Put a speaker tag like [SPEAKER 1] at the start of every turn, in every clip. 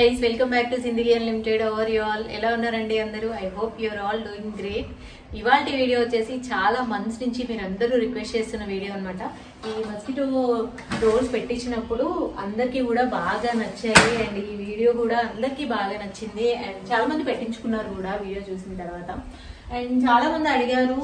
[SPEAKER 1] Guys welcome back to Sindhigi unlimited how are you all ఎలా ఉన్నారండి అందరూ? I hope you are all doing great ఇవాళ video వచ్చేసి చాలా మంత్స్ నుంచి మీరు అందరూ రిక్వెస్ట్ చేస్తున్న వీడియో అనమాట ఈ మస్కిటో రోల్స్ పెట్టించినప్పుడు అందరికీ కూడా బాగా నచ్చాయి అండ్ ఈ వీడియో కూడా అందరికీ బాగా నచ్చింది. అండ్ చాలా మంది పెట్టించుకున్నారు కూడా వీడియో చూసిన తర్వాత. అండ్ చాలా మంది అడిగారు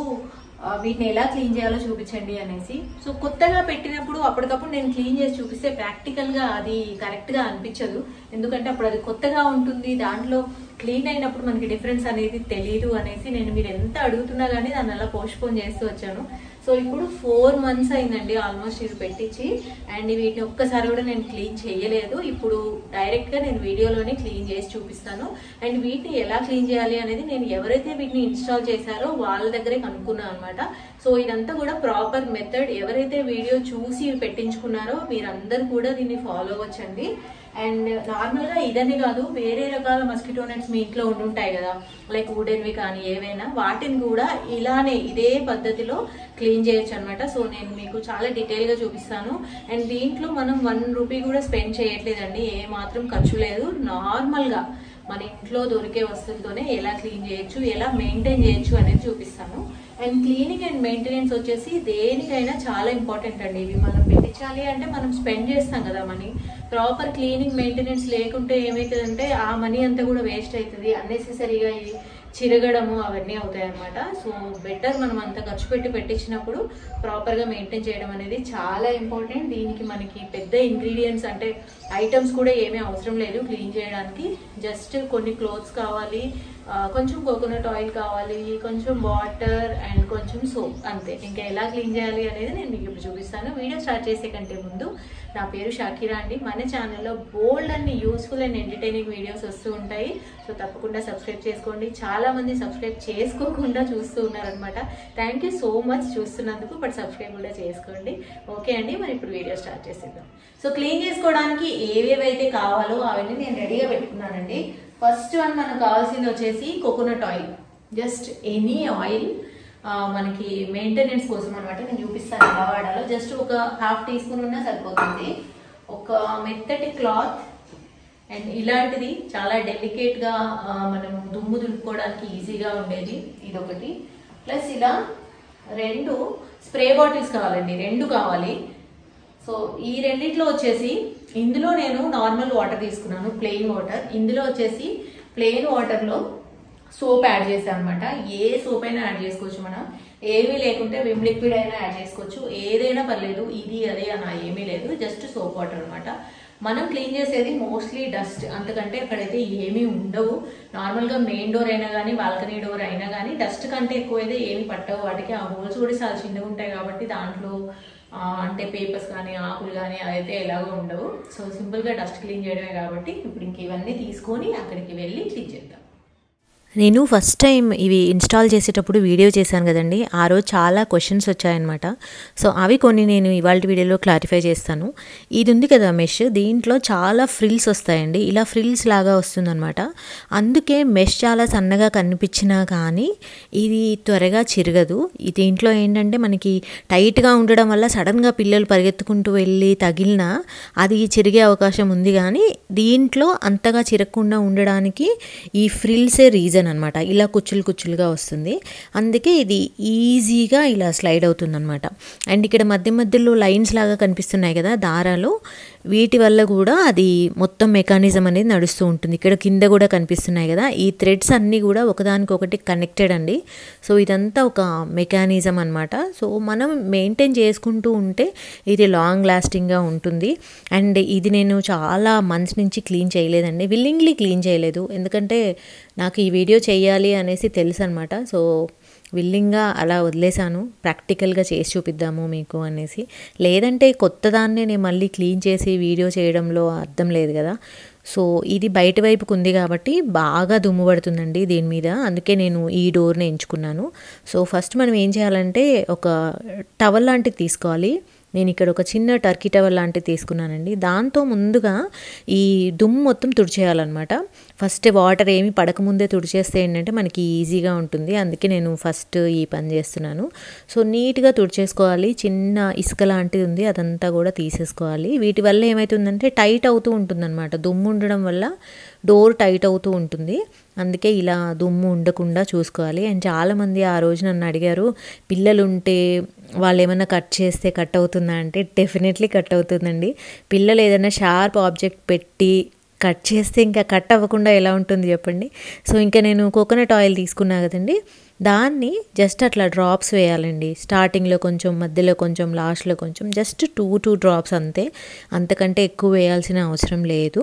[SPEAKER 1] వీటిని ఎలా క్లీన్ చేయాలో చూపించండి అనేసి. సో కొత్తగా పెట్టినప్పుడు అప్పటికప్పుడు నేను క్లీన్ చేసి చూపిస్తే ప్రాక్టికల్గా అది కరెక్ట్గా అనిపించదు. ఎందుకంటే అప్పుడు అది కొత్తగా ఉంటుంది దాంట్లో క్లీన్ అయినప్పుడు మనకి డిఫరెన్స్ అనేది తెలియదు అనేసి నేను మీరు ఎంత అడుగుతున్నా కానీ దాన్ని అలా పోస్ట్ పోన్ చేస్తూ వచ్చాను. సో ఇప్పుడు ఫోర్ మంత్స్ అయిందండి ఆల్మోస్ట్ ఇది పెట్టించి అండ్ వీటిని ఒక్కసారి కూడా నేను క్లీన్ చేయలేదు. ఇప్పుడు డైరెక్ట్గా నేను వీడియోలోనే క్లీన్ చేసి చూపిస్తాను. అండ్ వీటిని ఎలా క్లీన్ చేయాలి అనేది నేను ఎవరైతే వీటిని ఇన్స్టాల్ చేశారో వాళ్ళ దగ్గరే కనుక్కున్నాను అనమాట సో ఇదంతా కూడా ప్రాపర్ మెథడ్ ఎవరైతే వీడియో చూసి పెట్టించుకున్నారో మీరందరూ కూడా దీన్ని ఫాలో అవ్వచ్చండి. అండ్ నార్మల్గా ఇదని కాదు వేరే రకాల మస్కిటో నెట్స్ మీ ఇంట్లో ఉండుంటాయి కదా. లైక్ వుడెన్వి కానీ ఏవైనా వాటిని కూడా ఇలానే ఇదే పద్ధతిలో క్లీన్ చేయొచ్చు అనమాట సో నేను మీకు చాలా డీటెయిల్గా చూపిస్తాను. అండ్ దీంట్లో మనం వన్ రూపీ కూడా స్పెండ్ చేయట్లేదండి. ఏ మాత్రం ఖర్చు లేదు. నార్మల్గా మన ఇంట్లో దొరికే వస్తువులతోనే ఎలా క్లీన్ చేయొచ్చు ఎలా మెయింటైన్ చేయొచ్చు అనేది చూపిస్తాను. అండ్ క్లీనింగ్ అండ్ మెయింటెనెన్స్ వచ్చేసి దేనికైనా చాలా ఇంపార్టెంట్ అండి. ఇవి మనం పెంచాలి అంటే మనం స్పెండ్ చేస్తాం కదా మనీ. ప్రాపర్ క్లీనింగ్ మెయింటెనెన్స్ లేకుంటే ఏమవుతుందంటే ఆ మనీ అంతా కూడా వేస్ట్ అవుతుంది అన్నెసెసరీగా ఇది చిరగడము అవన్నీ అవుతాయి అనమాట సో బెటర్ మనం అంత ఖర్చు పెట్టి పెట్టించినప్పుడు ప్రాపర్గా మెయింటైన్ చేయడం అనేది చాలా ఇంపార్టెంట్ దీనికి మనకి పెద్ద ఇంగ్రీడియంట్స్ అంటే ఐటమ్స్ కూడా ఏమీ అవసరం లేదు. క్లీన్ చేయడానికి జస్ట్ కొన్ని క్లోత్స్ కావాలి కొంచెం కోకోనట్ ఆయిల్ కావాలి కొంచెం వాటర్ అండ్ కొంచెం సోప్ అంతే. ఇంకా ఎలా క్లీన్ చేయాలి అనేది నేను మీకు ఇప్పుడు చూపిస్తాను. వీడియో స్టార్ట్ చేసే కంటే ముందు నా పేరు షాకిరా అండి. మన ఛానల్లో బోల్డ్ అన్ని యూస్ఫుల్ అండ్ ఎంటర్టైనింగ్ వీడియోస్ వస్తూ ఉంటాయి. సో తప్పకుండా సబ్స్క్రైబ్ చేసుకోండి. చాలా మంది సబ్స్క్రైబ్ చేసుకోకుండా చూస్తూ ఉన్నారనమాట థ్యాంక్ యూ సో మచ్ చూస్తున్నందుకు బట్ సబ్స్క్రైబ్ కూడా చేసుకోండి. ఓకే అండి మరి ఇప్పుడు వీడియో స్టార్ట్ చేసేద్దాం. సో క్లీన్ చేసుకోవడానికి ఏవేవైతే కావాలో అవన్నీ నేను రెడీగా పెట్టుకున్నానండి. ఫస్ట్ వన్ మనకు కావాల్సింది వచ్చేసి coconut oil just any oil మనకి మెయింటెనెన్స్ కోసం అనమాట నేను చూపిస్తాను ఎలా వాడాలో. జస్ట్ ఒక హాఫ్ టీ స్పూన్ ఉన్నా సరిపోతుంది. ఒక మెత్తటి క్లాత్ అండ్ ఇలాంటిది చాలా డెలికేట్గా మనం దుమ్ము దులుపుకోవడానికి ఈజీగా ఉండేది ఇదొకటి. ప్లస్ ఇలా రెండు స్ప్రే బాటిల్స్ కావాలండి రెండు కావాలి. సో ఈ రెండిట్లో వచ్చేసి ఇందులో నేను నార్మల్ వాటర్ తీసుకున్నాను ప్లెయిన్ వాటర్ ఇందులో వచ్చేసి ప్లెయిన్ వాటర్లో సోప్ యాడ్ చేశాను అనమాట ఏ సోప్ అయినా యాడ్ చేసుకోవచ్చు మనం. ఏమీ లేకుంటే విమ్ లిక్విడ్ అయినా యాడ్ చేసుకోవచ్చు. ఏదైనా పర్లేదు ఇది అదే అన్న ఏమీ లేదు. జస్ట్ సోప్ వాటర్ అనమాట మనం క్లీన్ చేసేది మోస్ట్లీ డస్ట్. అంతకంటే అక్కడైతే ఏమీ ఉండవు. నార్మల్గా మెయిన్ డోర్ అయినా కానీ బాల్కనీ డోర్ అయినా కానీ డస్ట్ కంటే ఎక్కువ అయితే ఏమి పట్టవు. వాటికి ఆ హోల్స్ కూడా చాలా చిన్నగా ఉంటాయి కాబట్టి దాంట్లో అంటే పేపర్స్ కానీ ఆకులు కానీ అదైతే ఎలాగో ఉండవు. సో సింపుల్గా డస్ట్ క్లీన్ చేయడమే కాబట్టి ఇప్పుడు ఇంక ఇవన్నీ తీసుకొని అక్కడికి వెళ్ళి క్లీన్ చేద్దాం.
[SPEAKER 2] నేను ఫస్ట్ టైం ఇవి ఇన్స్టాల్ చేసేటప్పుడు వీడియో చేశాను కదండి. ఆ రోజు చాలా క్వశ్చన్స్ వచ్చాయన్నమాట. సో అవి కొన్ని నేను ఇవాళ వీడియోలో క్లారిఫై చేస్తాను. ఇది ఉంది కదా మెష్ దీంట్లో చాలా ఫ్రిల్స్ వస్తాయండి. ఇలా ఫ్రిల్స్ లాగా వస్తుందన్నమాట. అందుకే మెష్ చాలా సన్నగా కనిపించినా కానీ ఇది త్వరగా చిరగదు. దీంట్లో ఏంటంటే మనకి టైట్గా ఉండడం వల్ల సడన్గా పిల్లలు పరిగెత్తుకుంటూ వెళ్ళి తగిలినా అది చిరిగే అవకాశం ఉంది. కానీ దీంట్లో అంతగా చిరగకుండా ఉండడానికి ఈ ఫ్రిల్సే రీజన్ అనమాట. ఇలా కుచ్చులు కుచ్చులుగా వస్తుంది. అందుకే ఇది ఈజీగా ఇలా స్లైడ్ అవుతుందన్నమాట. అండ్ ఇక్కడ మధ్య మధ్యలో లైన్స్ లాగా కనిపిస్తున్నాయి కదా దారాలు. వీటి వల్ల కూడా అది మొత్తం మెకానిజం అనేది నడుస్తూ ఉంటుంది. ఇక్కడ కింద కూడా కనిపిస్తున్నాయి కదా ఈ థ్రెడ్స్ అన్నీ కూడా ఒకదానికొకటి కనెక్టెడ్ అండి. సో ఇదంతా ఒక మెకానిజం అనమాట సో మనం మెయింటైన్ చేసుకుంటూ ఉంటే ఇది లాంగ్ లాస్టింగ్గా ఉంటుంది. అండ్ ఇది నేను చాలా మంత్స్ నుంచి క్లీన్ చేయలేదండి. విల్లింగ్లీ క్లీన్ చేయలేదు. ఎందుకంటే నాకు ఈ వీడియో చేయాలి అనేసి తెలుసు అనమాట సో విల్లింగ్గా అలా వదిలేశాను. ప్రాక్టికల్గా చేసి చూపిద్దాము మీకు అనేసి. లేదంటే కొత్త దాన్నే నేను మళ్ళీ క్లీన్ చేసి వీడియో చేయడంలో అర్థం లేదు కదా. సో ఇది బయట వైపుకు ఉంది కాబట్టి బాగా దుమ్ము పడుతుందండి దీని మీద. అందుకే నేను ఈ డోర్ని ఎంచుకున్నాను. సో ఫస్ట్ మనం ఏం చేయాలంటే ఒక టవల్ లాంటిది తీసుకోవాలి. నేను ఇక్కడ ఒక చిన్న టర్కీ టవల్ లాంటిది తీసుకున్నానండి. దాంతో ముందుగా ఈ దుమ్ము మొత్తం తుడిచేయాలన్నమాట. ఫస్ట్ వాటర్ ఏమి పడకముందే తుడిచేస్తే ఏంటంటే మనకి ఈజీగా ఉంటుంది. అందుకే నేను ఫస్ట్ ఈ పని చేస్తున్నాను. సో నీట్గా తుడిచేసుకోవాలి. చిన్న ఇసుక లాంటిది ఉంది. అదంతా కూడా తీసేసుకోవాలి. వీటి వల్ల ఏమవుతుందంటే టైట్ అవుతూ ఉంటుందన్నమాట. దుమ్ము ఉండడం వల్ల డోర్ టైట్ అవుతూ ఉంటుంది. అందుకే ఇలా దుమ్ము ఉండకుండా చూసుకోవాలి. అండ్ చాలామంది ఆ రోజు నన్ను అడిగారు పిల్లలు ఉంటే వాళ్ళు ఏమైనా కట్ చేస్తే కట్ అవుతుందా? అంటే డెఫినెట్లీ కట్ అవుతుందండి. పిల్లలు ఏదైనా షార్ప్ ఆబ్జెక్ట్ పెట్టి కట్ చేస్తే ఇంకా కట్ అవ్వకుండా ఎలా ఉంటుంది చెప్పండి? సో ఇంకా నేను కోకోనట్ ఆయిల్ తీసుకున్నా కదండి. దాన్ని జస్ట్ అట్లా డ్రాప్స్ వేయాలండి. స్టార్టింగ్లో కొంచెం మధ్యలో కొంచెం లాస్ట్లో కొంచెం జస్ట్ టూ టూ డ్రాప్స్ అంతే. అంతకంటే ఎక్కువ వేయాల్సిన అవసరం లేదు.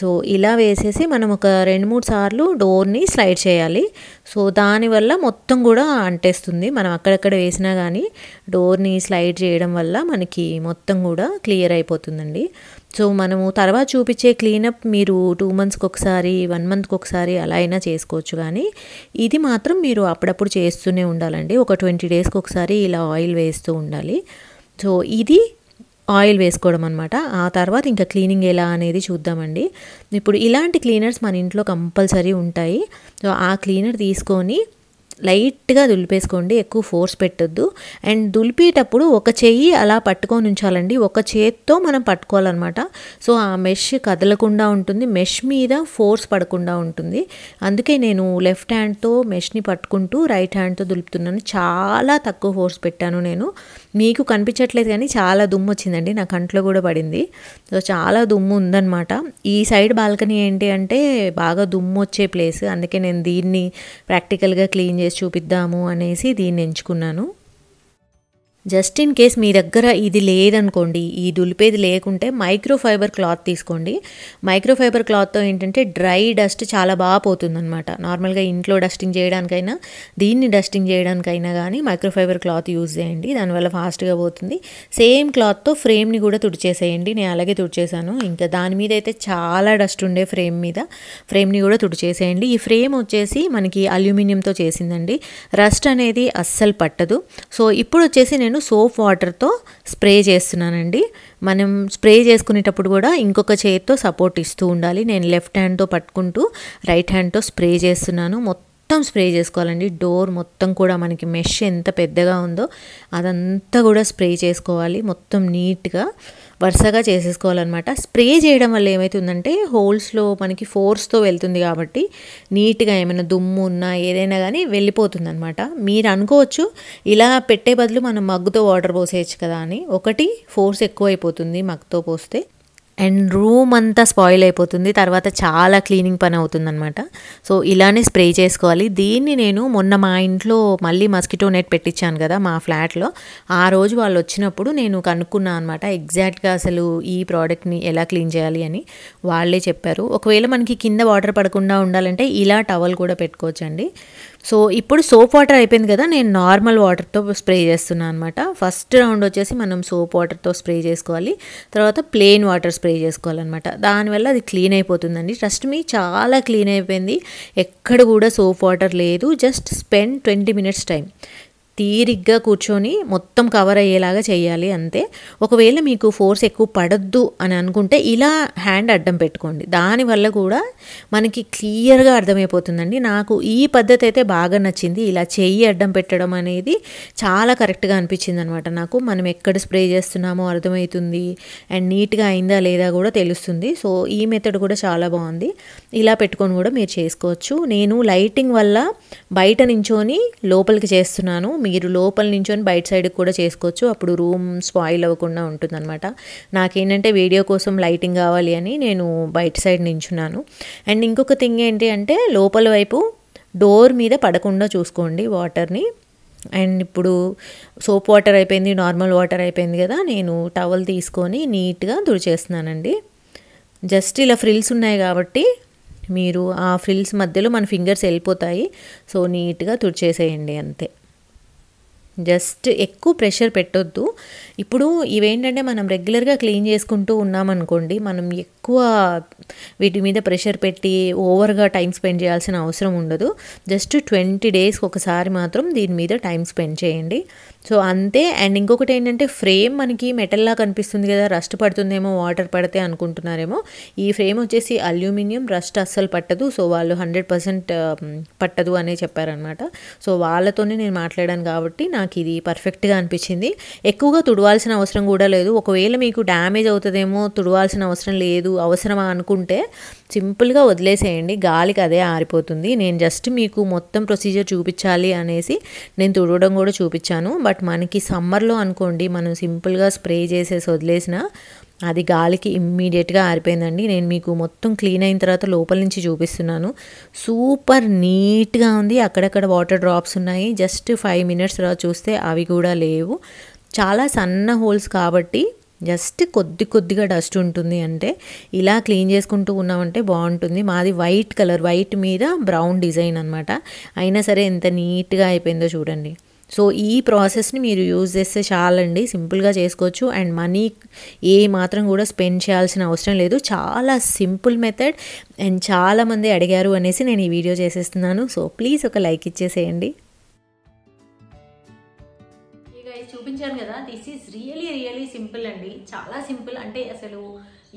[SPEAKER 2] సో ఇలా వేసేసి మనం ఒక రెండు మూడు సార్లు డోర్ని స్లైడ్ చేయాలి. సో దానివల్ల మొత్తం కూడా అంటేస్తుంది. మనం అక్కడక్కడ వేసినా కానీ డోర్ని స్లైడ్ చేయడం వల్ల మనకి మొత్తం కూడా క్లియర్ అయిపోతుందండి. సో మనము తర్వాత చూపించే క్లీనప్ మీరు టూ మంత్స్కి ఒకసారి వన్ మంత్కి ఒకసారి అలా అయినా చేసుకోవచ్చు కానీ ఇది మాత్రం మీరు అప్పుడప్పుడు చేస్తూనే ఉండాలండి. ఒక ట్వంటీ డేస్కి ఒకసారి ఇలా ఆయిల్ వేస్తూ ఉండాలి. సో ఇది ఆయిల్ వేసుకోవడం అనమాట ఆ తర్వాత ఇంకా క్లీనింగ్ ఎలా అనేది చూద్దామండి. ఇప్పుడు ఇలాంటి క్లీనర్స్ మన ఇంట్లో కంపల్సరీ ఉంటాయి. సో ఆ క్లీనర్ తీసుకొని లైట్గా దులిపేసుకోండి ఎక్కువ ఫోర్స్ పెట్టొద్దు. అండ్ దులిపేటప్పుడు ఒక చెయ్యి అలా పట్టుకొని ఉంచాలండి. ఒక చేత్తో మనం పట్టుకోవాలన్నమాట. సో ఆ మెష్ కదలకుండా ఉంటుంది. మెష్ మీద ఫోర్స్ పడకుండా ఉంటుంది. అందుకే నేను లెఫ్ట్ హ్యాండ్తో మెష్ని పట్టుకుంటూ రైట్ హ్యాండ్తో దులుపుతున్నాను. చాలా తక్కువ ఫోర్స్ పెట్టాను నేను. మీకు కనిపించట్లేదు కానీ చాలా దుమ్ము వచ్చిందండి. నా కంట్లో కూడా పడింది. సో చాలా దుమ్ము ఉందన్నమాట. ఈ సైడ్ బాల్కనీ ఏంటి అంటే బాగా దుమ్ము వచ్చే ప్లేస్. అందుకే నేను దీన్ని ప్రాక్టికల్గా క్లీన్ చేసి చూపిద్దాము అనేసి దీన్ని ఎంచుకున్నాను. జస్ట్ ఇన్ కేస్ మీ దగ్గర ఇది లేదనుకోండి ఈ దులిపేది లేకుంటే మైక్రోఫైబర్ క్లాత్ తీసుకోండి. మైక్రోఫైబర్ క్లాత్తో ఏంటంటే డ్రై డస్ట్ చాలా బాగా పోతుందన్నమాట. నార్మల్గా ఇంట్లో డస్టింగ్ చేయడానికైనా దీన్ని డస్టింగ్ చేయడానికైనా కానీ మైక్రోఫైబర్ క్లాత్ యూజ్ చేయండి. దానివల్ల ఫాస్ట్గా పోతుంది. సేమ్ క్లాత్తో ఫ్రేమ్ని కూడా తుడిచేసేయండి. నేను అలాగే తుడిచేసాను ఇంకా దాని మీద అయితే చాలా డస్ట్ ఉండే ఫ్రేమ్ మీద ఫ్రేమ్ని కూడా తుడిచేసేయండి. ఈ ఫ్రేమ్ వచ్చేసి మనకి అల్యూమినియంతో చేసిందండి. రస్ట్ అనేది అస్సలు పట్టదు. సో ఇప్పుడు వచ్చేసి నేను నేను సోప్ వాటర్తో స్ప్రే చేస్తున్నానండి. మనం స్ప్రే చేసుకునేటప్పుడు కూడా ఇంకొక చేతితో సపోర్ట్ ఇస్తూ ఉండాలి. నేను లెఫ్ట్ హ్యాండ్తో పట్టుకుంటూ రైట్ హ్యాండ్తో స్ప్రే చేస్తున్నాను. మొత్తం స్ప్రే చేసుకోవాలండి. డోర్ మొత్తం కూడా మనకి మెష్ ఎంత పెద్దగా ఉందో అదంతా కూడా స్ప్రే చేసుకోవాలి. మొత్తం నీట్గా వరుసగా చేసేసుకోవాలన్నమాట. స్ప్రే చేయడం వల్ల ఏమవుతుందంటే హోల్స్లో మనకి ఫోర్స్తో వెళ్తుంది కాబట్టి నీట్గా ఏమైనా దుమ్ము ఉన్నా ఏదైనా కానీ వెళ్ళిపోతుంది అనమాట మీరు అనుకోవచ్చు ఇలా పెట్టే బదులు మనం మగ్గుతో వాటర్ పోసేయచ్చు కదా అని. ఒకటి ఫోర్స్ ఎక్కువ అయిపోతుంది మగ్గుతో పోస్తే. అండ్ రూమ్ అంతా స్పాయిల్ అయిపోతుంది. తర్వాత చాలా క్లీనింగ్ పని అవుతుందన్నమాట. సో ఇలానే స్ప్రే చేసుకోవాలి. దీన్ని నేను మొన్న మా ఇంట్లో మళ్ళీ మస్కిటో నెట్ పెట్టించాను కదా మా ఫ్లాట్లో. ఆ రోజు వాళ్ళు వచ్చినప్పుడు నేను కనుక్కున్నాను అనమాట ఎగ్జాక్ట్గా అసలు ఈ ప్రోడక్ట్ని ఎలా క్లీన్ చేయాలి అని వాళ్ళే చెప్పారు. ఒకవేళ మనకి కింద వాటర్ పడకుండా ఉండాలంటే ఇలా టవల్ కూడా పెట్టుకోవచ్చండి. సో ఇప్పుడు సోప్ వాటర్ అయిపోయింది కదా నేను నార్మల్ వాటర్తో స్ప్రే చేస్తున్నాను అనమాట ఫస్ట్ రౌండ్ వచ్చేసి మనం సోప్ వాటర్తో స్ప్రే చేసుకోవాలి. తర్వాత ప్లెయిన్ వాటర్ స్ప్రే చేసుకోవాలన్నమాట. దానివల్ల అది క్లీన్ అయిపోతుందండి. ట్రస్ట్ మీ చాలా క్లీన్ అయిపోయింది. ఎక్కడ కూడా సోప్ వాటర్ లేదు. Just spend twenty minutes time తీరిగ్గా కూర్చొని మొత్తం కవర్ అయ్యేలాగా చేయాలి అంతే. ఒకవేళ మీకు ఫోర్స్ ఎక్కువ పడద్దు అని అనుకుంటే ఇలా హ్యాండ్ అడ్డం పెట్టుకోండి. దానివల్ల కూడా మనకి క్లియర్గా అర్థమైపోతుందండి. నాకు ఈ పద్ధతి అయితే బాగా నచ్చింది. ఇలా చెయ్యి అడ్డం పెట్టడం అనేది చాలా కరెక్ట్గా అనిపించింది అనమాట నాకు మనం ఎక్కడ స్ప్రే చేస్తున్నామో అర్థమవుతుంది. అండ్ నీట్గా అయిందా లేదా కూడా తెలుస్తుంది. సో ఈ మెథడ్ కూడా చాలా బాగుంది. ఇలా పెట్టుకొని కూడా మీరు చేసుకోవచ్చు. నేను లైటింగ్ వల్ల బయట నించొని లోపలికి చేస్తున్నాను. మీరు లోపల నుంచొని బయట సైడ్ కూడా చేసుకోవచ్చు. అప్పుడు రూమ్ స్పాయిల్ అవ్వకుండా ఉంటుందన్నమాట. నాకేంటంటే వీడియో కోసం లైటింగ్ కావాలి అని నేను బయట సైడ్ నించున్నాను. అండ్ ఇంకొక థింగ్ ఏంటి అంటే లోపల వైపు డోర్ మీద పడకుండా చూసుకోండి వాటర్ని. అండ్ ఇప్పుడు సోప్ వాటర్ అయిపోయింది నార్మల్ వాటర్ అయిపోయింది కదా నేను టవల్ తీసుకొని నీట్గా తుడిచేస్తున్నానండి. జస్ట్ ఇలా ఫ్రిల్స్ ఉన్నాయి కాబట్టి మీరు ఆ ఫ్రిల్స్ మధ్యలో మన ఫింగర్స్ వెళ్ళిపోతాయి. సో నీట్గా తుడిచేసేయండి అంతే. జస్ట్ ఎక్కువ ప్రెషర్ పెట్టొద్దు. ఇప్పుడు ఇవేంటంటే మనం రెగ్యులర్గా క్లీన్ చేసుకుంటూ ఉన్నామనుకోండి మనం ఎక్కువ వీటి మీద ప్రెషర్ పెట్టి ఓవర్గా టైం స్పెండ్ చేయాల్సిన అవసరం ఉండదు. జస్ట్ ట్వంటీ డేస్కి ఒకసారి మాత్రం దీని మీద టైం స్పెండ్ చేయండి. సో అంతే అండ్ ఇంకొకటి ఏంటంటే ఫ్రేమ్ మనకి మెటల్లా కనిపిస్తుంది కదా రస్ట్ పడుతుందేమో వాటర్ పడితే అనుకుంటున్నారేమో. ఈ ఫ్రేమ్ వచ్చేసి అల్యూమినియం రస్ట్ అస్సలు పట్టదు. సో వాళ్ళు హండ్రెడ్ పర్సెంట్ పట్టదు అనే చెప్పారనమాట సో వాళ్ళతోనే నేను మాట్లాడాను కాబట్టి నాకు ఇది పర్ఫెక్ట్గా అనిపించింది. ఎక్కువగా తుడవాల్సిన అవసరం కూడా లేదు. ఒకవేళ మీకు డ్యామేజ్ అవుతుందేమో తుడవాల్సిన అవసరం లేదు అవసరమా అనుకుంటే సింపుల్గా వదిలేసేయండి. గాలికి అదే ఆరిపోతుంది. నేను జస్ట్ మీకు మొత్తం ప్రొసీజర్ చూపించాలి అనేసి నేను తుడవడం కూడా చూపించాను. బట్ మనకి సమ్మర్లో అనుకోండి మనం సింపుల్గా స్ప్రే చేసేసి వదిలేసిన అది గాలికి ఇమ్మీడియట్గా ఆరిపోయిందండి. నేను మీకు మొత్తం క్లీన్ అయిన తర్వాత లోపల నుంచి చూపిస్తున్నాను. సూపర్ నీట్గా ఉంది. అక్కడక్కడ వాటర్ డ్రాప్స్ ఉన్నాయి. జస్ట్ ఫైవ్ మినిట్స్ తర్వాత చూస్తే అవి కూడా లేవు. చాలా సన్న హోల్స్ కాబట్టి జస్ట్ కొద్ది కొద్దిగా డస్ట్ ఉంటుంది అంటే ఇలా క్లీన్ చేసుకుంటూ ఉన్నామంటే బాగుంటుంది. మాది వైట్ కలర్ వైట్ మీద బ్రౌన్ డిజైన్ అనమాట అయినా సరే ఎంత నీట్గా అయిపోయిందో చూడండి. సో ఈ ప్రాసెస్ని మీరు యూజ్ చేస్తే చాలండి. సింపుల్గా చేసుకోవచ్చు. అండ్ మనీ ఏ మాత్రం కూడా స్పెండ్ చేయాల్సిన అవసరం లేదు. చాలా సింపుల్ మెథడ్. అండ్ చాలామంది అడిగారు అనేసి నేను ఈ వీడియో చేసేస్తున్నాను. సో ప్లీజ్ ఒక లైక్ ఇచ్చేసేయండి.
[SPEAKER 1] చూపించాను కదా this is really really simple అండి. చాలా సింపుల్ అంటే అసలు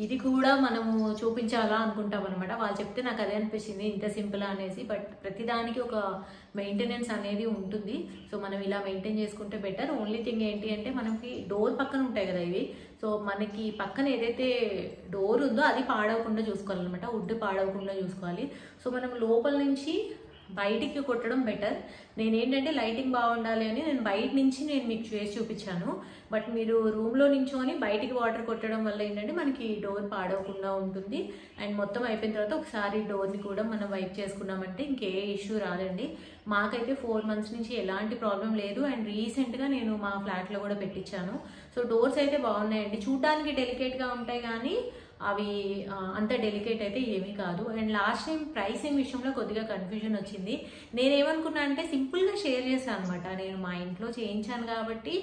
[SPEAKER 1] ఇది కూడా మనము చూపించాలా అనుకుంటాం అనమాట వాళ్ళు చెప్తే నాకు అదే అనిపించింది ఇంత సింపుల్ అనేసి. బట్ ప్రతిదానికి ఒక మెయింటెనెన్స్ అనేది ఉంటుంది. సో మనం ఇలా మెయింటైన్ చేసుకుంటే బెటర్ ఓన్లీ థింగ్ ఏంటి అంటే మనకి డోర్ పక్కన ఉంటాయి కదా ఇవి. సో మనకి పక్కన ఏదైతే డోర్ ఉందో అది పాడవకుండా చూసుకోవాలన్నమాట. వుడ్ పాడవకుండా చూసుకోవాలి. సో మనం లోపల నుంచి బయటికి కొట్టడం బెటర్. నేనేంటంటే లైటింగ్ బాగుండాలి అని నేను బయట నుంచి నేను మీకు చేసి చూపించాను. బట్ మీరు రూమ్లో నించోని బయటికి వాటర్ కొట్టడం వల్ల ఏంటంటే మనకి డోర్ పాడవకుండా ఉంటుంది. అండ్ మొత్తం అయిపోయిన తర్వాత ఒకసారి డోర్ని కూడా మనం వైప్ చేసుకున్నామంటే ఇంకే ఇష్యూ రాదండి. మాకైతే ఫోర్ మంత్స్ నుంచి ఎలాంటి ప్రాబ్లం లేదు. అండ్ రీసెంట్గా నేను మా ఫ్లాట్లో కూడా పెట్టించాను. సో డోర్స్ అయితే బాగున్నాయండి. చూడడానికి డెలికేట్గా ఉంటాయి కానీ అవి అంత డెలికేట్ అయితే ఏమీ కాదు. అండ్ లాస్ట్ టైం ప్రైసింగ్ విషయంలో కొద్దిగా కన్ఫ్యూజన్ వచ్చింది. నేనేమనుకున్నా అంటే సింపుల్గా షేర్ చేశాను అనమాట నేను మా ఇంట్లో చేయించాను కాబట్టి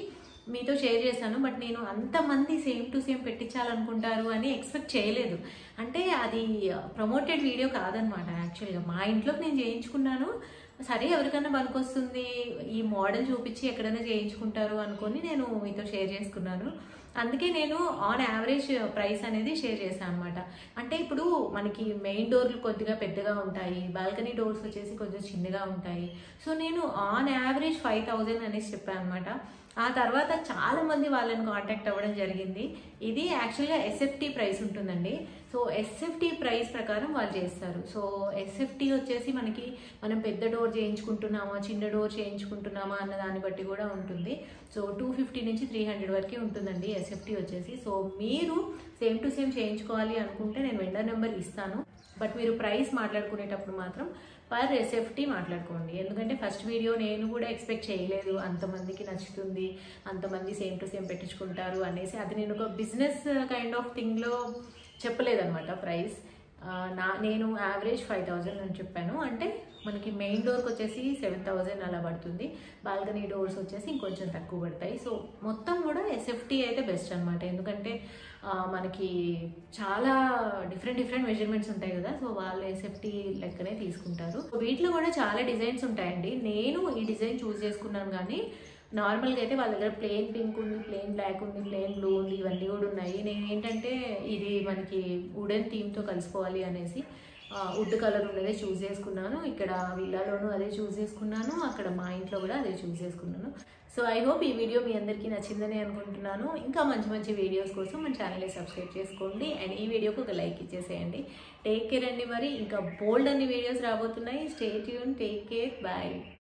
[SPEAKER 1] మీతో షేర్ చేశాను. బట్ నేను అంతమంది సేమ్ టు సేమ్ పెట్టించాలనుకుంటారు అని ఎక్స్పెక్ట్ చేయలేదు. అంటే అది ప్రమోటెడ్ వీడియో కాదనమాట యాక్చువల్గా మా ఇంట్లోకి నేను చేయించుకున్నాను. సరే ఎవరికైనా పనికొస్తుంది. ఈ మోడల్ చూపించి ఎక్కడైనా చేయించుకుంటారు అనుకొని నేను మీతో షేర్ చేసుకున్నాను. అందుకే నేను ఆన్ యావరేజ్ ప్రైస్ అనేది షేర్ చేశాను అనమాట అంటే ఇప్పుడు మనకి మెయిన్ డోర్లు కొద్దిగా పెద్దగా ఉంటాయి. బాల్కనీ డోర్స్ వచ్చేసి కొంచెం చిన్నగా ఉంటాయి. సో నేను ఆన్ యావరేజ్ ఫైవ్ థౌజండ్ అనేసి చెప్పాను అనమాట ఆ తర్వాత చాలా మంది వాళ్ళని కాంటాక్ట్ అవ్వడం జరిగింది. ఇది యాక్చువల్గా ఎస్ఎఫ్టీ ప్రైస్ ఉంటుందండి. సో ఎస్ఎఫ్టీ ప్రైస్ ప్రకారం వాళ్ళు చేస్తారు. సో ఎస్ఎఫ్టీ వచ్చేసి మనకి మనం పెద్ద డోర్ చేయించుకుంటున్నామా చిన్న డోర్ చేయించుకుంటున్నామా అన్న దాన్ని బట్టి కూడా ఉంటుంది. సో టూ ఫిఫ్టీ నుంచి త్రీ హండ్రెడ్ వరకే ఉంటుందండి ఎస్ఎఫ్టీ వచ్చేసి. సో మీరు సేమ్ టు సేమ్ చేయించుకోవాలి అనుకుంటే నేను వెండర్ నెంబర్ ఇస్తాను. బట్ మీరు ప్రైస్ మాట్లాడుకునేటప్పుడు మాత్రం పర్ ఎస్ఎఫ్టీ మాట్లాడుకోండి. ఎందుకంటే ఫస్ట్ వీడియో నేను కూడా ఎక్స్పెక్ట్ చేయలేదు. అంతమందికి నచ్చుతుంది. అంతమంది సేమ్ టు సేమ్ పెట్టించుకుంటారు అనేసి. అది నేను ఒక బిజినెస్ కైండ్ ఆఫ్ థింగ్లో చెప్పలేదన్నమాట ప్రైస్ నా నేను యావరేజ్ ఫైవ్ థౌజండ్ అని చెప్పాను. అంటే మనకి మెయిన్ డోర్కి వచ్చేసి సెవెన్ థౌజండ్ అలా పడుతుంది. బాల్కనీ డోర్స్ వచ్చేసి ఇంకొంచెం తక్కువ పడతాయి. సో మొత్తం కూడా ఎస్ఎఫ్టీ అయితే బెస్ట్ అనమాట ఎందుకంటే మనకి చాలా డిఫరెంట్ డిఫరెంట్ మెజర్మెంట్స్ ఉంటాయి కదా. సో వాళ్ళు సేఫ్టీ లెక్కనే తీసుకుంటారు. వీటిలో కూడా చాలా డిజైన్స్ ఉంటాయండి. నేను ఈ డిజైన్ చూస్ చేసుకున్నాను కానీ నార్మల్గా అయితే వాళ్ళ దగ్గర ప్లెయిన్ పింక్ ఉంది ప్లెయిన్ బ్లాక్ ఉంది ప్లెయిన్ బ్లూ ఉంది ఇవన్నీ కూడా ఉన్నాయి. నేను ఏంటంటే ఇది మనకి వుడెన్ థీమ్తో కలిసిపోవాలి అనేసి వుడ్ కలర్ ఉన్నదే చూస్ చేసుకున్నాను. ఇక్కడ విల్లాలోనూ అదే చూస్ చేసుకున్నాను. అక్కడ మా ఇంట్లో కూడా అదే చూస్ చేసుకున్నాను. సో ఐ హోప్ ఈ వీడియో మీ అందరికీ నచ్చిందని అనుకుంటున్నాను. ఇంకా మంచి మంచి వీడియోస్ కోసం మన ఛానల్ని సబ్స్క్రైబ్ చేసుకోండి. అండ్ ఈ వీడియోకి ఒక లైక్ ఇచ్చేసేయండి. టేక్ కేర్ అండి మరి. ఇంకా బోల్డ్ అన్ని వీడియోస్ రాబోతున్నాయి. Stay tune take care bye